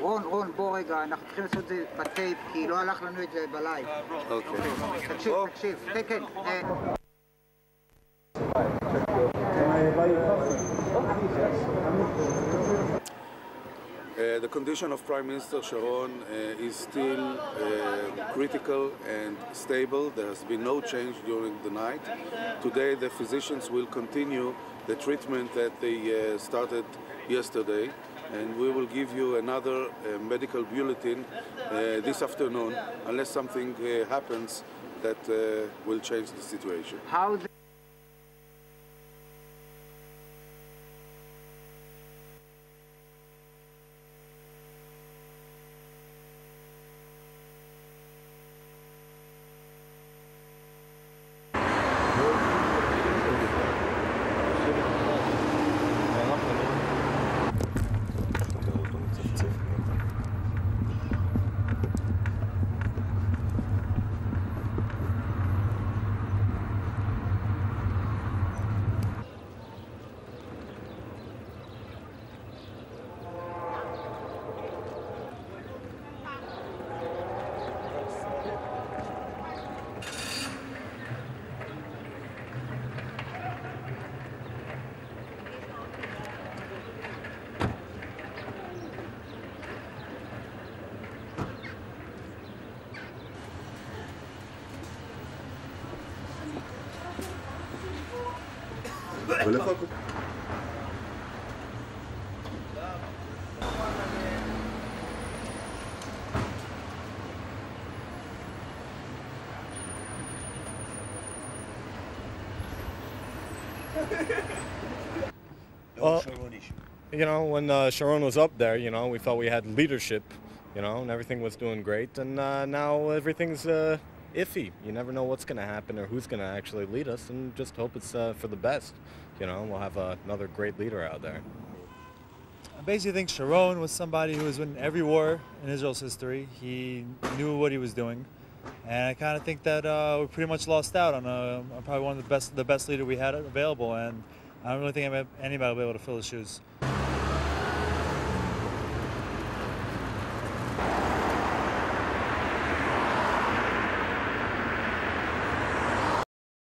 רון, רון, בוא רגע, אנחנו צריכים לעשות את זה בטייפ, כי לא הלך לנו את זה בלייב. אוקיי. תקשיב, תקשיב, כן, כן. אה, Uh, the condition of Prime Minister Sharon uh, is still uh, critical and stable. There has been no change during the night. Today, the physicians will continue the treatment that they uh, started yesterday, and we will give you another uh, medical bulletin uh, this afternoon, unless something uh, happens that uh, will change the situation. Well, you know, when uh, Sharon was up there, you know, we thought we had leadership, you know, and everything was doing great. And uh, now everything's uh, iffy. You never know what's going to happen or who's going to actually lead us, and just hope it's uh, for the best. You know, we'll have uh, another great leader out there. I basically think Sharon was somebody who been in every war in Israel's history. He knew what he was doing, and I kind of think that uh, we pretty much lost out on, a, on probably one of the best the best leader we had available. And I don't really think anybody will be able to fill his shoes.